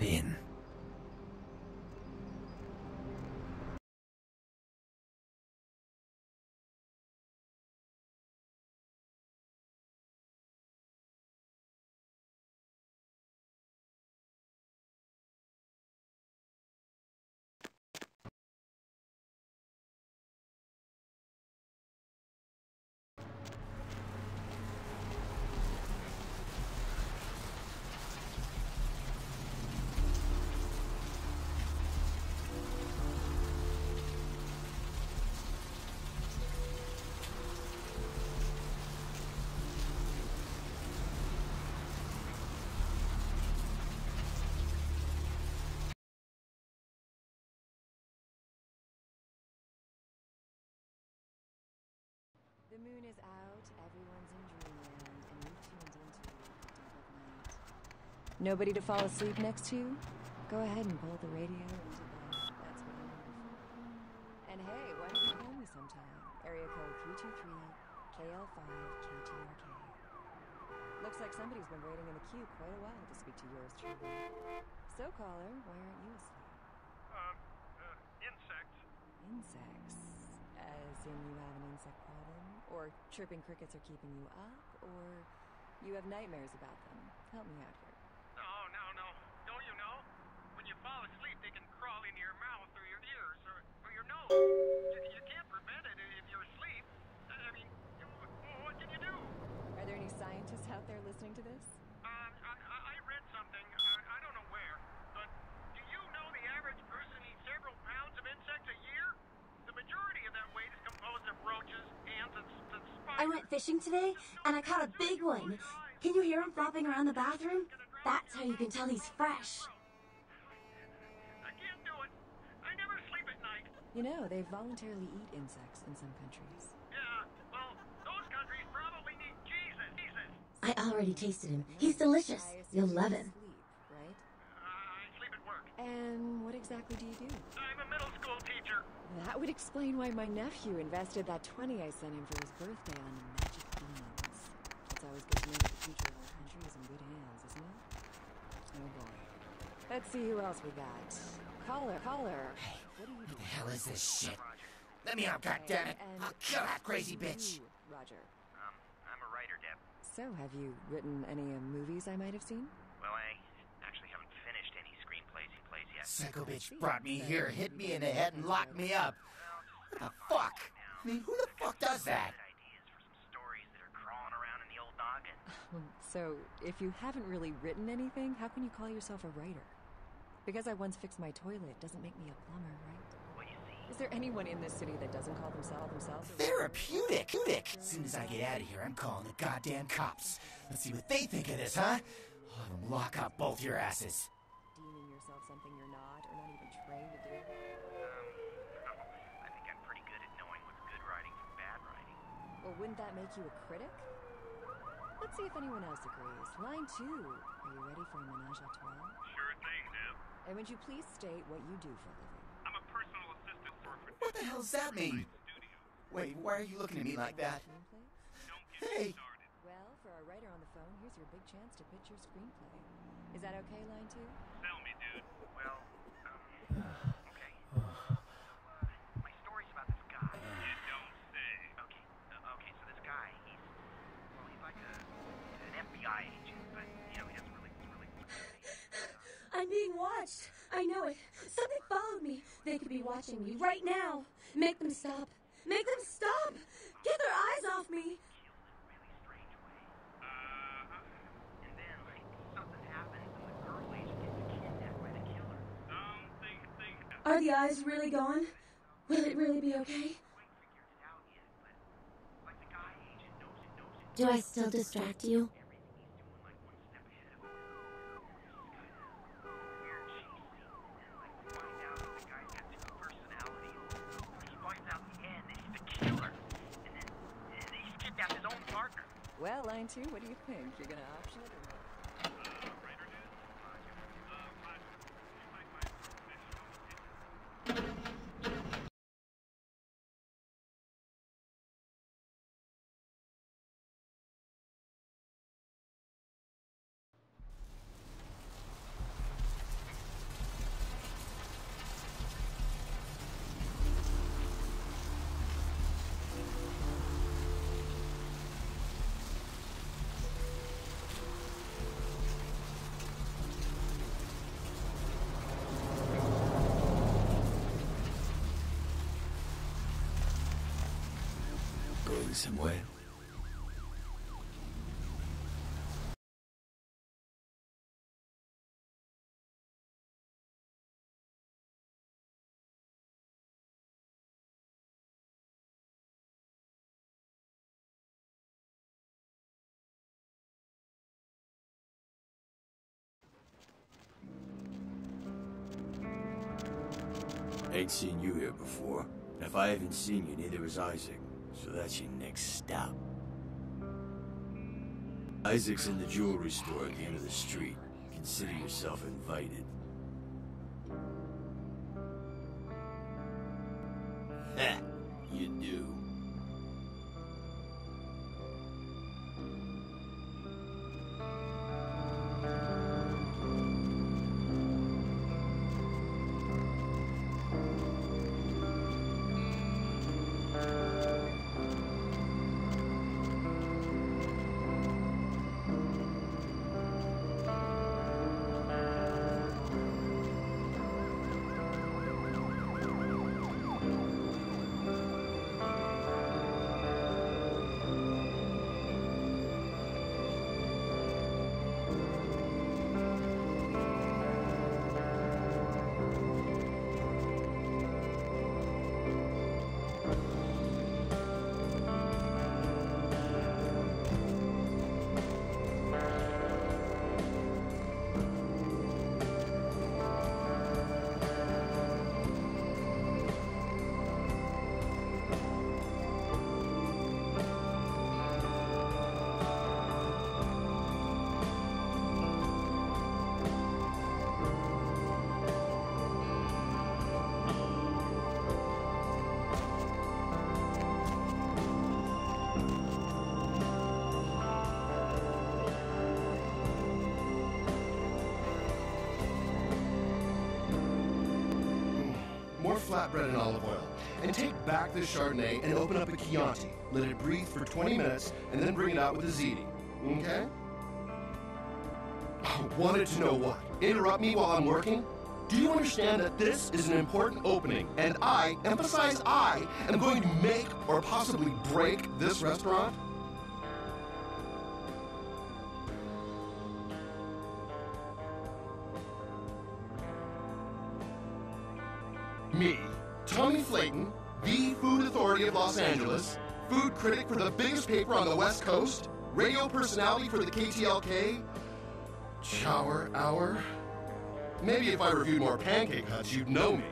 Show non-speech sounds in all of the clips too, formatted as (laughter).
In. The moon is out, everyone's in dreamland, and you've tuned into Deb of Night. Nobody to fall asleep next to? Go ahead and pull the radio into bed. That's what I'm here for. And hey, why don't you call me sometime? Area code 323 KL5 KTRK. Looks like somebody's been waiting in the queue quite a while to speak to yours truly. So, caller, why aren't you asleep? Um, uh, insects. Insects. As in you have an insect problem? Or chirping crickets are keeping you up? Or you have nightmares about them? Help me out here. No, no, no. Don't you know? When you fall asleep, they can crawl into your mouth or your ears or, or your nose. You, you can't prevent it if you're asleep. I I mean, you- what can you do? Are there any scientists out there listening to this? Um, I, I I read something. I, I don't know where, but do you know the average person eats several pounds of insects a year? The majority of that weight is composed of roaches, ants, and, s- and spiders. I went fishing today, and I caught a big one. Can you hear him flopping around the bathroom? That's how you can tell he's fresh. I can't do it. I never sleep at night. You know, they voluntarily eat insects in some countries. Yeah, well, those countries probably need Jesus. Jesus. I already tasted him. He's delicious. You'll you love him. Sleep, right? Uh, I sleep at work. And what exactly do you do? I'm a middle school teacher. That would explain why my nephew invested that 20 I sent him for his birthday on magic beans. It's always good to know that the future of our country is in good hands, isn't it? Oh boy. Let's see who else we got. Caller, caller. Hey, what are you what the doing? hell is this shit? Let me out, goddammit! And I'll kill that crazy bitch! Roger. Um, I'm a writer, Deb. So, have you written any uh, movies I might have seen? Well, I actually haven't finished any screenplays bitch brought me here, hit me in the head, and locked me up. What the fuck? I mean, who the fuck does that? Good ideas for some stories that are crawling around in the old noggin. So, if you haven't really written anything, how can you call yourself a writer? Because I once fixed my toilet doesn't make me a plumber, right? Well, you see, Is there anyone in this city that doesn't call themselves themselves? Therapeutic! Therapeutic! As soon as I get out of here, I'm calling the goddamn cops. Let's see what they think of this, huh? I'll have them lock up both your asses. Deeming yourself something you're not, or not even trained to do? um, no, I think I'm pretty good at knowing what's good writing from bad writing. Well, wouldn't that make you a critic? Let's see if anyone else agrees. Line two. Are you ready for a menage a trois? Sure thing, Deb. And would you please state what you do for a living? I'm a personal assistant for a What the hell does that mean? Wait, why are you looking at me like that? Screenplay? Don't get Hey! me started. Well, for our writer on the phone, here's your big chance to pitch your screenplay. Is that okay, line two? Tell me, dude. Well, um, okay. (sighs) Uh, my story's about this guy. (sighs) You don't say. Okay, uh, okay, so this guy, he's, well, he's like a, an FBI agent, but, you know, he doesn't really, really... (laughs) I'm being watched. I know it. Something followed me. They could be watching me right now. Make them stop. Make them stop. Get their eyes off me. Uh, And then, like, something happens, and the girl agent gets kidnapped by the killer. don't think, think. Are the eyes really gone? Will it really be okay? Quite figured it out yet, but, like, the guy agent knows it, knows it. Do I still Going somewhere? Ain't seen you here before. And if I haven't seen you, neither has Isaac. So that's your next stop. Isaac's in the jewelry store at the end of the street. Consider yourself invited. (laughs) You do. More flatbread and olive oil. And take back this Chardonnay and open up a Chianti. Let it breathe for 20 minutes and then bring it out with a ziti. Okay? Oh, wanted to know what? Interrupt me while I'm working? Do you understand that this is an important opening and I, emphasize I, am going to make or possibly break this restaurant? Me, Tommy Flayton, the Food Authority of Los Angeles, food critic for the biggest paper on the West Coast, radio personality for the KTLK, Chower Hour. Maybe if I reviewed more pancake huts, you'd know me.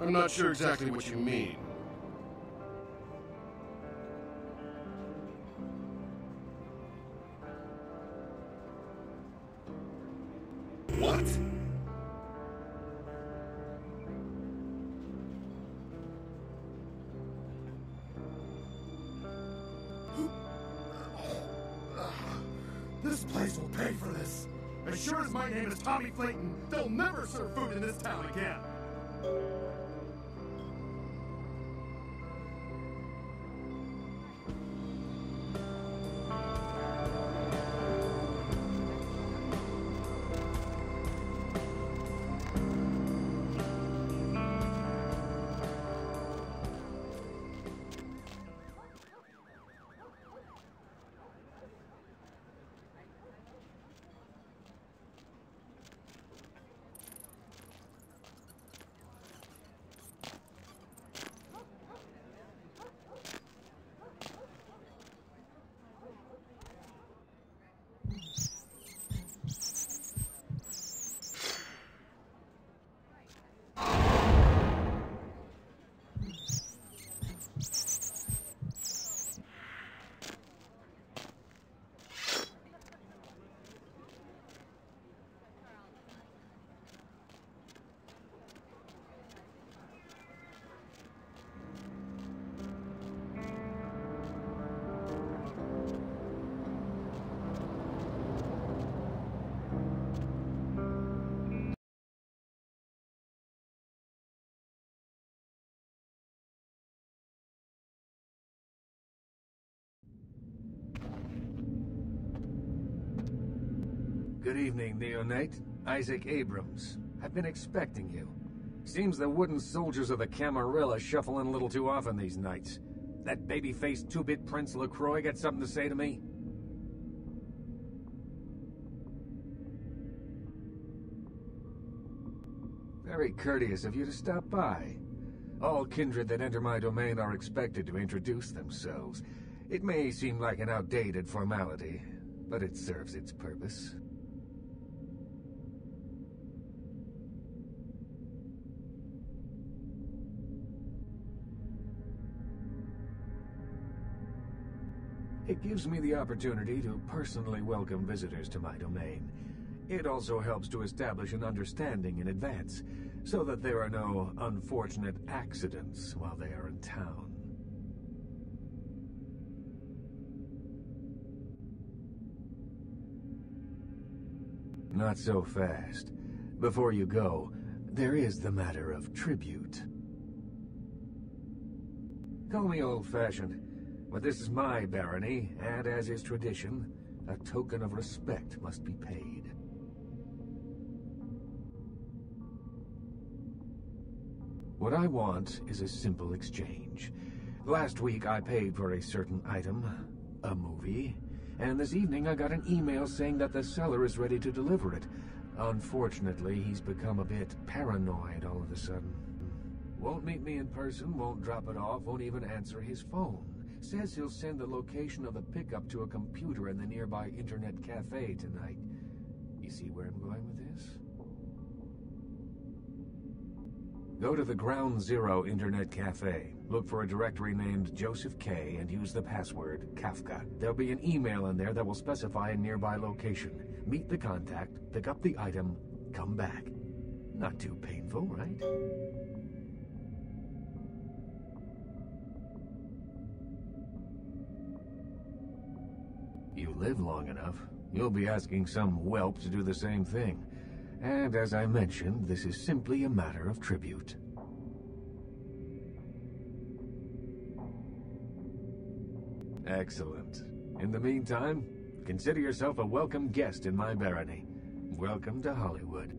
I'm not sure exactly what you mean. As sure as my name is Tommy Flayton, they'll never serve food in this town again. Good evening, Neonate. Isaac Abrams. I've been expecting you. Seems the wooden soldiers of the Camarilla shuffling a little too often these nights. That baby-faced two-bit Prince LaCroix got something to say to me? Very courteous of you to stop by. All kindred that enter my domain are expected to introduce themselves. It may seem like an outdated formality, but it serves its purpose. It gives me the opportunity to personally welcome visitors to my domain. It also helps to establish an understanding in advance, so that there are no unfortunate accidents while they are in town. Not so fast. Before you go, there is the matter of tribute. Call me old-fashioned, but this is my barony, and as is tradition, a token of respect must be paid. What I want is a simple exchange. Last week I paid for a certain item, a movie, and this evening I got an email saying that the seller is ready to deliver it. Unfortunately, he's become a bit paranoid all of a sudden. Won't meet me in person, won't drop it off, won't even answer his phone. Says he'll send the location of the pickup to a computer in the nearby internet cafe tonight. You see where I'm going with this? Go to the Ground Zero Internet Cafe. Look for a directory named Joseph K. and use the password Kafka. There'll be an email in there that will specify a nearby location. Meet the contact, pick up the item, come back. Not too painful, right? Live long enough, you'll be asking some whelp to do the same thing. And as I mentioned, this is simply a matter of tribute. Excellent. In the meantime, consider yourself a welcome guest in my barony. Welcome to Hollywood.